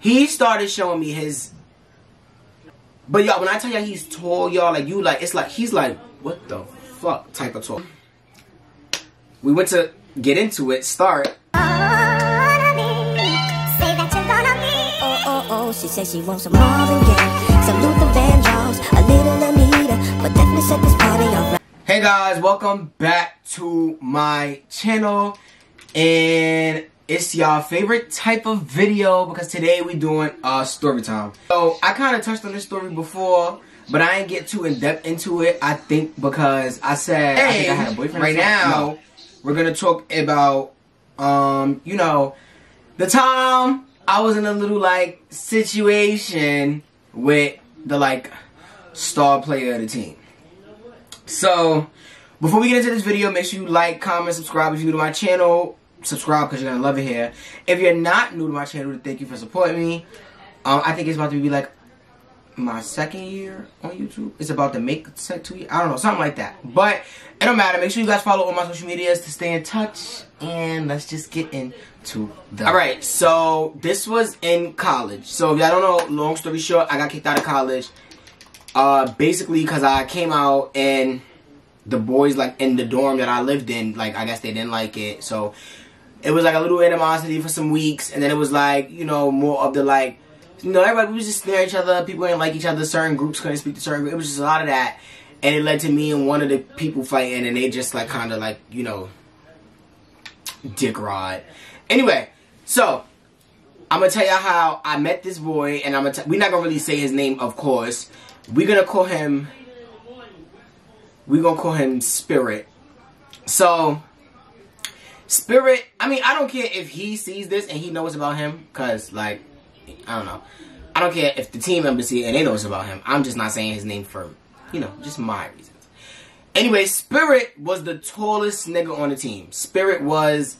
he started showing me his. But y'all, when I tell y'all he's tall, y'all like you like it's like he's like what the fuck type of tall. We went to get into it. Start. Oh, oh, oh, she says she wants some Marvin Gaye, some Luther Vandross, a little Anita, but definitely set this party alright. Hey guys, welcome back to my channel, and it's y'all favorite type of video because today we doing uh story time. So I kind of touched on this story before, but I ain't get too in depth into it. I think because I said hey, I think I had a boyfriend right now. No, we're gonna talk about um you know the time I was in a little like situation with the like star player of the team. So before we get into this video, make sure you like, comment, subscribe if you're new to my channel. Subscribe because you're gonna love it here. If you're not new to my channel, thank you for supporting me. Um, I think it's about to be like my second year on YouTube. It's about to make set years. I don't know, something like that. But it don't matter. Make sure you guys follow all my social medias to stay in touch. And let's just get into the. All right, so this was in college. So if y'all don't know, long story short, I got kicked out of college. Uh, basically because I came out and the boys like in the dorm that I lived in, like I guess they didn't like it. So it was like a little animosity for some weeks, and then it was like you know more of the like you know, everybody was just at each other. People didn't like each other. Certain groups couldn't speak to certain groups. It was just a lot of that. And it led to me and one of the people fighting, and they just like kind of like, you know, dick rod. Anyway, so I'm gonna tell y'all how I met this boy, and I'm gonna. we're not gonna really say his name, of course. We're gonna call him. We're gonna call him Spirit. So, Spirit. I mean, I don't care if he sees this and he knows about him, cause like I don't know. I don't care if the team members see it and they know it's about him. I'm just not saying his name for, you know, just my reasons. Anyway, Spirit was the tallest nigga on the team. Spirit was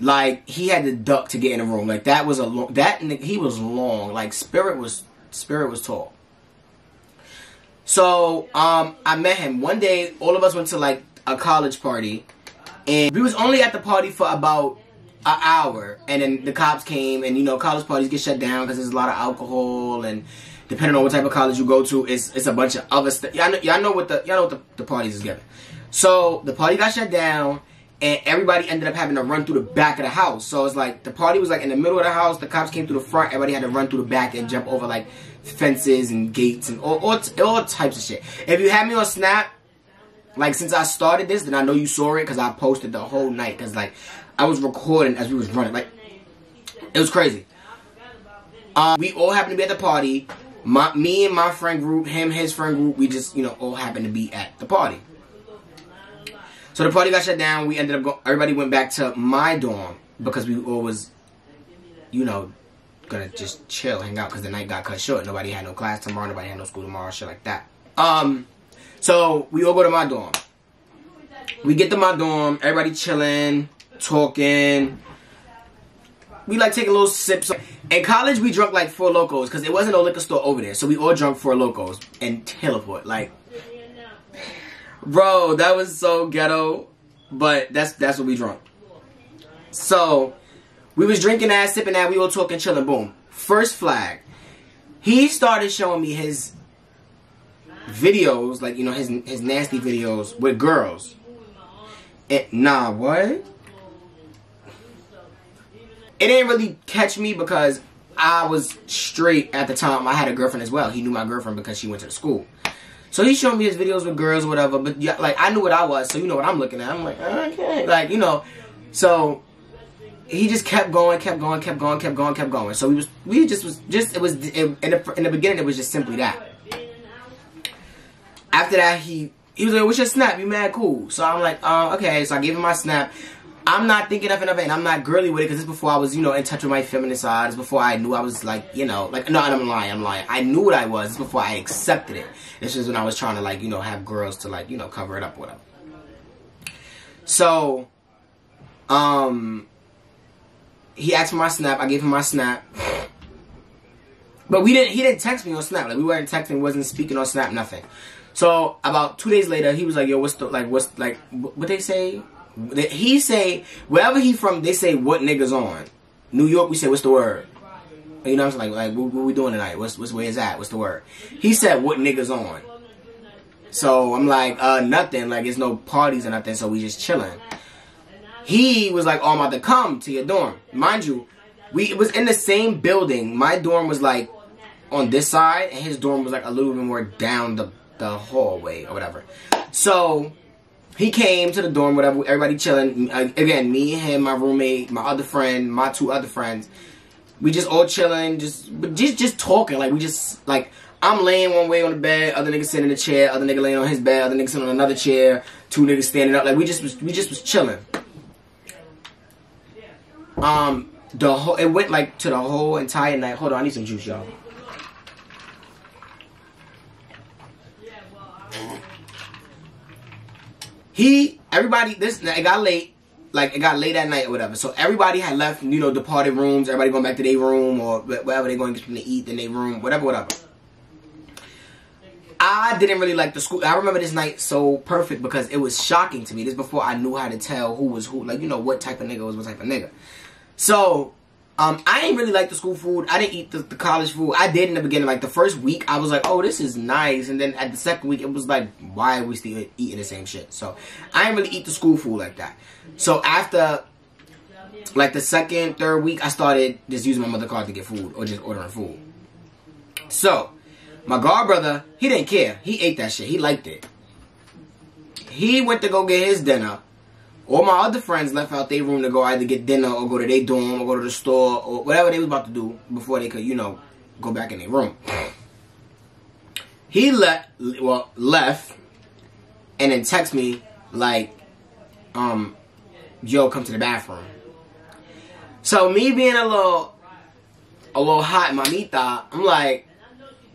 like he had to duck to get in the room. Like that was a long that he was long. Like Spirit was Spirit was tall. So um I met him one day. All of us went to like a college party, and we was only at the party for about an hour, and then the cops came, and you know, college parties get shut down because there's a lot of alcohol, and depending on what type of college you go to, it's it's a bunch of other stuff. Y'all know, y'all know what the y'all know what the, the parties is giving. So the party got shut down, and everybody ended up having to run through the back of the house. So it's like the party was like in the middle of the house. The cops came through the front. Everybody had to run through the back and jump over like fences and gates and all all, all types of shit. If you had me on Snap, like since I started this, then I know you saw it because I posted the whole night. Because like I was recording as we was running. Like, it was crazy. Um, we all happened to be at the party. My, me and my friend group, him, his friend group, we just, you know, all happened to be at the party. So the party got shut down. We ended up going, everybody went back to my dorm because we all was, you know, gonna just chill, hang out because the night got cut short. Nobody had no class tomorrow. Nobody had no school tomorrow, shit like that. Um, so we all go to my dorm. We get to my dorm, everybody chilling talking. We like taking little sips. In college, we drunk like Four Lokos because there wasn't no liquor store over there. So we all drunk Four Lokos and teleport. Like, bro, that was so ghetto. But that's that's what we drunk. So we was drinking that, sipping that. We were talking, chilling. Boom. First flag. He started showing me his videos, like you know his his nasty videos with girls. It, nah, what? it didn't really catch me because I was straight at the time. I had a girlfriend as well. He knew my girlfriend because she went to the school. So he showed me his videos with girls, whatever. But yeah, like I knew what I was, so you know what I'm looking at. I'm like, okay, like you know. So he just kept going, kept going, kept going, kept going, kept going. So we was, we just was just it was it, in, the, in the beginning it was just simply that. After that he he was like, "What's your snap? You mad cool?" So I'm like, uh, okay. So I gave him my snap. I'm not thinking of it, and I'm not girly with it because it's before I was, you know, in touch with my feminine side. It's before I knew I was like, you know, like no, I'm lying, I'm lying. I knew what I was. Before I accepted it. This is when I was trying to like, you know, have girls to like, you know, cover it up, whatever. So, um, he asked for my snap. I gave him my snap. But we didn't. He didn't text me on Snap. Like we weren't texting. Wasn't speaking on Snap. Nothing. So about two days later, he was like, "Yo, what's the like? What's like? What they say? He say wherever he from, they say what niggas on. New York, we say what's the word? You know I'm? Like, like what, what we doing tonight? What's, what's, where's that? What's the word? He said, what niggas on? So I'm like, uh, nothing. Like, it's no parties or nothing, so we just chilling. He was like, oh, I'm about to come to your dorm. Mind you, we it was in the same building. My dorm was like on this side, and his dorm was like a little bit more down the, the hallway or whatever. So he came to the dorm, whatever, everybody chilling. Again, me, him, my roommate, my other friend, my two other friends. We just all chilling, just just just talking. Like we just like I'm laying one way on the bed, other nigga sitting in the chair, other nigga laying on his bed, other nigga sitting on another chair, two niggas standing up. Like we just was we just was chilling. Um, the whole it went like to the whole entire night. Hold on, I need some juice, y'all. He, everybody, this it got late, like it got late at night or whatever. So everybody had left, you know, departed rooms. Everybody going back to their room or whatever they going to get something to eat in their room, whatever, whatever. I didn't really like the school. I remember this night so perfect because it was shocking to me. This before I knew how to tell who was who, like you know what type of nigga was what type of nigga. So um, I ain't really like the school food. I didn't eat the, the, college food. I did in the beginning. Like the first week, I was like, "Oh, this is nice," and then at the second week, it was like, "Why are we still eating the same shit?" So I didn't really eat the school food like that. So after like the second, third week, I started just using my mother card to get food or just ordering food. So my god brother, he didn't care. He ate that shit. He liked it. He went to go get his dinner. All my other friends left out their room to go either get dinner or go to their dorm or go to the store or whatever they was about to do before they could, you know, go back in their room. He left, well, left, and then text me like, um, yo, come to the bathroom. So me being a little, a little hot mamita, I'm like,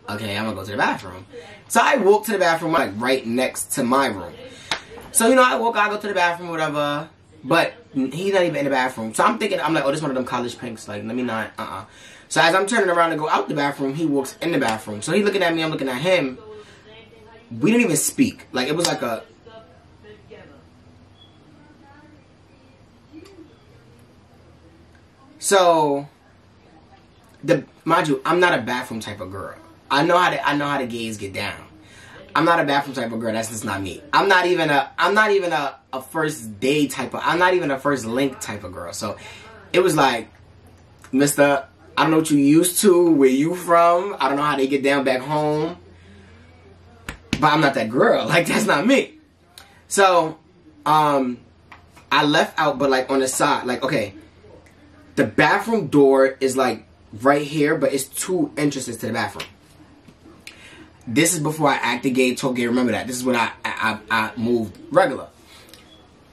okay, I'm gonna go to the bathroom. So I walk to the bathroom like right next to my room. So, you know, I walk I go to the bathroom, whatever. But he's not even in the bathroom. So I'm thinking, I'm like, oh, this one of them college pinks. Like, let me not, uh-uh. So as I'm turning around to go out the bathroom, he walks in the bathroom. So he looking at me, I'm looking at him. We didn't even speak. Like, it was like a... So, the mind you, I'm not a bathroom type of girl. I know how to I know how the gays get down. I'm not a bathroom type of girl. That's just not me. I'm not even a I'm not even a, a first day type of I'm not even a first link type of girl. So it was like, Mister, I don't know what you used to, where you from. I don't know how they get down back home. But I'm not that girl. Like that's not me. So, um, I left out, but like on the side, like okay, the bathroom door is like right here, but it's two entrances to the bathroom. This is before I acted gay, told gay. Remember that. This is when I, I, I moved regular.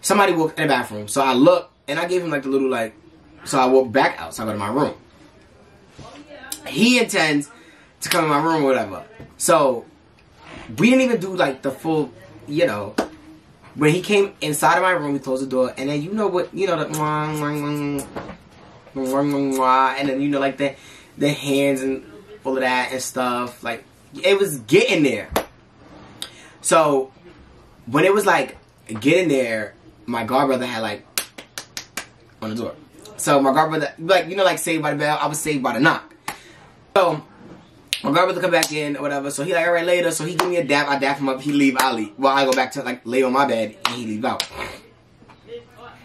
Somebody walked in the bathroom. So I looked and I gave him like the little like, so I walked back out. So I go to my room. He intends to come in my room or whatever. So we didn't even do like the full, you know, when he came inside of my room, we closed the door, and then you know what, you know the, and then you know like the the hands and all of that and stuff, like it was getting there. So when it was like getting there, my god brother had like on the door. So my god brother, like you know, like saved by the bell. I was saved by the knock. So my god brother come back in or whatever. So he like, all right, later. So he give me a dap. I dap him up. He leave. I leave. Well, I go back to like lay on my bed and he leave out.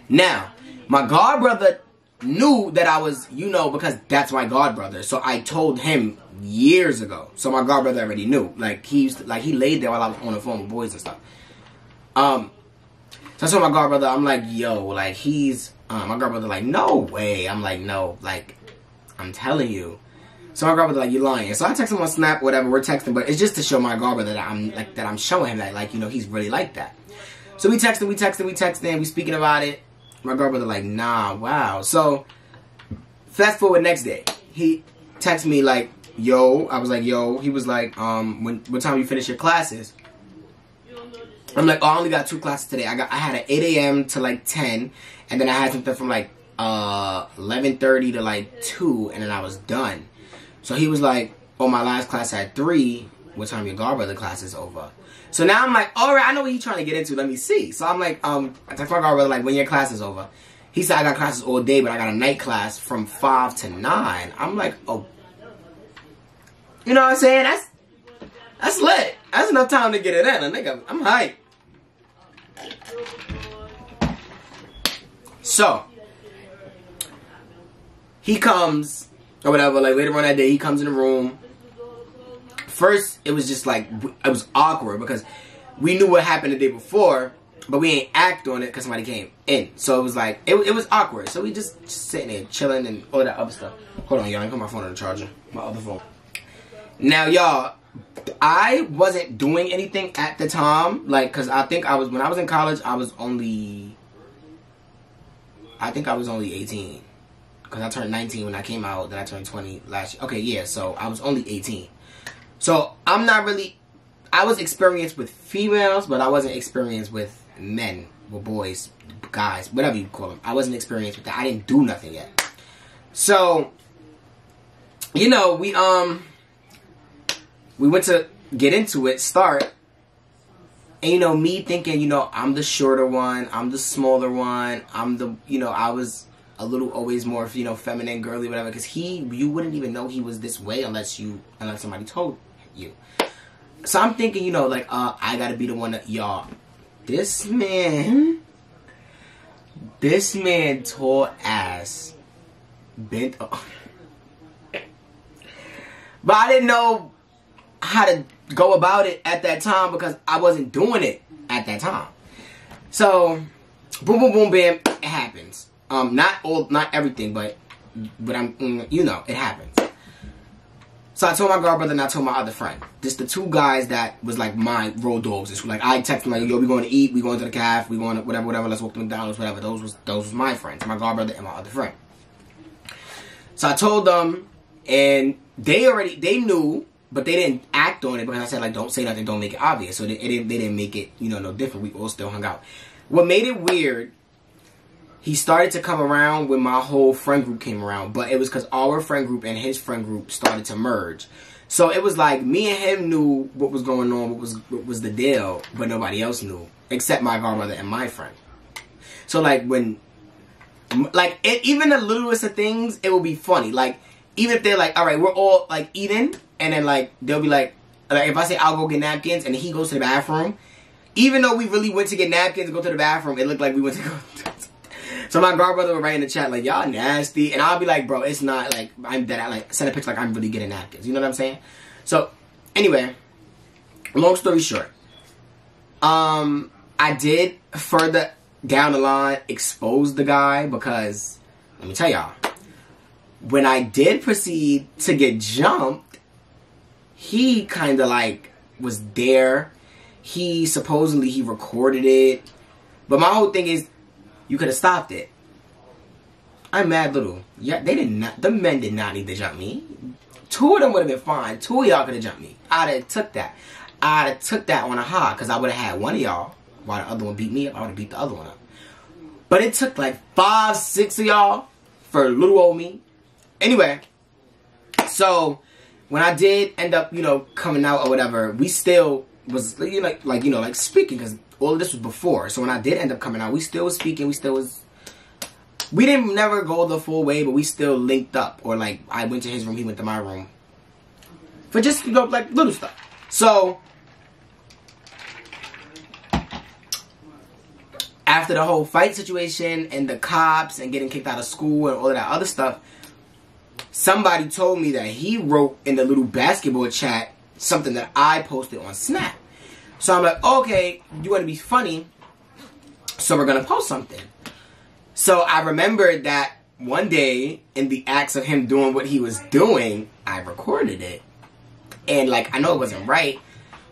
Now, my god brother knew that I was, you know, because that's my god brother. So I told him years ago. So my god brother already knew. Like he used to, like he laid there while I was on the phone with boys and stuff. Um so I told my god brother, I'm like, yo, like he's um, my god brother like, no way. I'm like, no, like I'm telling you. So my god brother like, you lying. So I text him on Snap, whatever, we're texting, but it's just to show my god brother that I'm like that I'm showing him that like, you know, he's really like that. So we texting, we texting, we texting, we speaking about it. My god brother like, nah, wow. So fast forward next day. He texts me like, yo, I was like, yo, he was like, um, when what time you finish your classes? I'm like, oh, I only got two classes today. I got I had an 8 a.m. to like 10, and then I had something from like uh 11:30 to like 2, and then I was done. So he was like, oh, my last class at 3. What time your godbrother class is over? So now I'm like, all right, I know what he's trying to get into. Let me see. So I'm like, um, I text my godbrother like, when your class is over. He said I got classes all day, but I got a night class from 5 to 9. I'm like, oh You know what I'm saying? That's that's lit. That's enough time to get it in. I think I'm, I'm. So he comes or whatever. Like later on that day, he comes in the room. First, it was just like it was awkward because we knew what happened the day before, but we ain't act on it because somebody came in. So it was like it, it was awkward. So we just, just sitting there chilling and all that other stuff. Hold on, y'all. I put my phone on the charger. My other phone. Now, y'all, I wasn't doing anything at the time, like, cause I think I was when I was in college, I was only, I think I was only 18, cause I turned 19 when I came out. Then I turned 20 last year. Okay, yeah, so I was only 18. So I'm not really, I was experienced with females, but I wasn't experienced with men, with boys, guys, whatever you call them. I wasn't experienced with that. I didn't do nothing yet. So, you know, we um we went to get into it, start, and you know, me thinking, you know, I'm the shorter one, I'm the smaller one, I'm the, you know, I was a little always more, you know, feminine, girly, whatever, because he, you wouldn't even know he was this way unless you, unless somebody told you. So I'm thinking, you know, like, uh, I gotta be the one that, y'all, this man, this man tall ass, bent, but I didn't know how to go about it at that time because I wasn't doing it at that time. So, boom, boom, boom, bam, it happens. Um, not all, not everything, but, but I'm, mm, you know, it happens. So I told my girl brother and I told my other friend. Just the two guys that was like my road dogs. It's like I texted them like, yo, we going to eat, we going to the calf, we going to whatever, whatever, let's walk to McDonald's, whatever. Those was those was my friends, my god brother and my other friend. So I told them and they already they knew but they didn't act on it because I said like don't say nothing, don't make it obvious. So they, didn't, they didn't make it you know no different. We all still hung out. What made it weird? He started to come around when my whole friend group came around, but it was because our friend group and his friend group started to merge. So it was like me and him knew what was going on, what was what was the deal, but nobody else knew except my godmother and my friend. So like when, like it, even the littlest of things, it will be funny. Like even if they're like, all right, we're all like eating, and then like they'll be like, like if I say I'll go get napkins, and he goes to the bathroom, even though we really went to get napkins and go to the bathroom, it looked like we went to go. so my brother would write in the chat like, y'all nasty, and I'll be like, bro, it's not like I'm dead. I like send a picture like I'm really getting napkins. You know what I'm saying? So anyway, long story short, um, I did further down the line expose the guy because let me tell y'all when I did proceed to get jumped, he kind of like was there. He supposedly he recorded it, but my whole thing is, you could have stopped it. I'm mad little. Yeah, they did not. The men did not need to jump me. Two of them would have been fine. Two of y'all could have jumped me. I'd have took that. I'd have took that on a high because I would have had one of y'all while the other one beat me up. I would have beat the other one up. But it took like five, six of y'all for little old me Anyway, so when I did end up, you know, coming out or whatever, we still was you know, like like you know like speaking because all of this was before. So when I did end up coming out, we still was speaking. We still was. We didn't never go the full way, but we still linked up. Or like I went to his room, he went to my room. For just you know like little stuff. So after the whole fight situation and the cops and getting kicked out of school and all of that other stuff, somebody told me that he wrote in the little basketball chat something that I posted on Snap. So I'm like, okay, you want to be funny, so we're gonna post something. So I remembered that one day in the acts of him doing what he was doing, I recorded it. And like I know it wasn't right,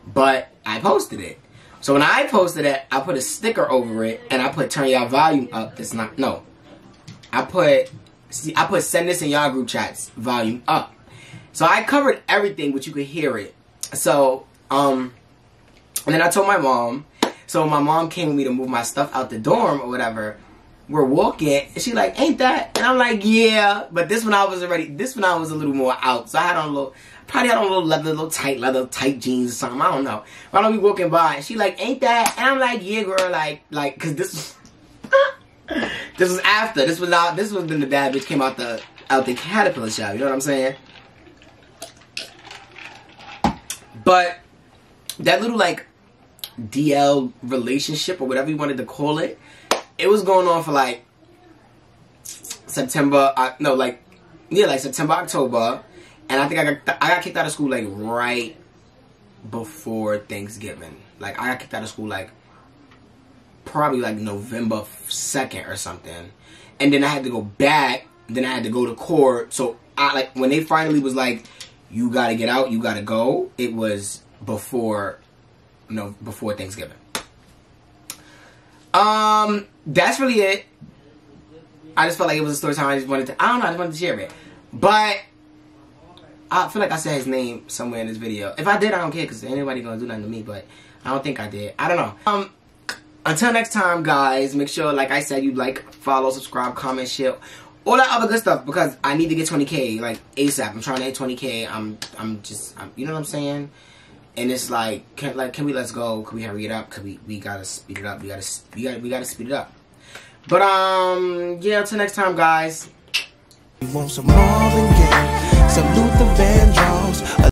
but I posted it. So when I posted it, I put a sticker over it and I put turn your volume up. That's not no. I put See, I put send this in y'all group chats volume up. So I covered everything, but you could hear it. So, um, and then I told my mom. So my mom came with me to move my stuff out the dorm or whatever. We're walking, and she like, ain't that? And I'm like, yeah. But this one I was already, this one I was a little more out. So I had on a little, probably had on a little leather, little tight leather, tight jeans or something. I don't know. I don't we walking by, and she like, ain't that? And I'm like, yeah, girl, like, like, cause this this was after. This was not. This was when the bad bitch came out the out the caterpillar shop. You know what I'm saying? But that little like DL relationship or whatever you wanted to call it, it was going on for like September. Uh, no, like yeah, like September, October, and I think I got I got kicked out of school like right before Thanksgiving. Like I got kicked out of school like probably like November second or something, and then I had to go back. Then I had to go to court. So I like when they finally was like, "You got to get out. You got to go." It was before, no, before Thanksgiving. Um, that's really it. I just felt like it was a story time. I just wanted to, I don't know, I just wanted to share it. But, I feel like I said his name somewhere in this video. If I did, I don't care because anybody gonna do nothing to me, but I don't think I did. I don't know. Um, until next time, guys, make sure, like I said, you like, follow, subscribe, comment, share, all that other good stuff because I need to get 20k, like, ASAP. I'm trying to hit 20k. I'm, I'm just, I'm, you know what I'm saying? And it's like, can, like, can we let's go? Can we hurry it up? Can we, we gotta speed it up. We gotta, we gotta, we gotta speed it up. But, um, yeah, until next time, guys. You want some Marvin Gaye.